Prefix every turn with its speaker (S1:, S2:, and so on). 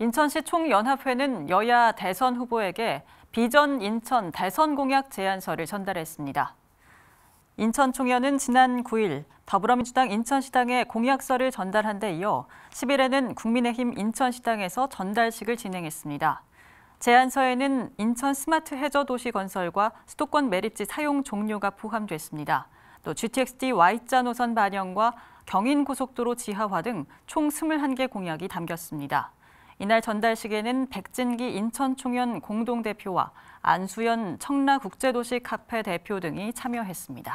S1: 인천시 총연합회는 여야 대선 후보에게 비전 인천 대선 공약 제안서를 전달했습니다. 인천 총연은 지난 9일 더불어민주당 인천시당에 공약서를 전달한 데 이어 10일에는 국민의힘 인천시당에서 전달식을 진행했습니다. 제안서에는 인천 스마트 해저 도시 건설과 수도권 매립지 사용 종료가 포함됐습니다. 또 GTX-D Y자 노선 반영과 경인 고속도로 지하화 등 총 21개 공약이 담겼습니다. 이날 전달식에는 백진기 인천총연 공동대표와 안수연 청라국제도시 카페 대표 등이 참여했습니다.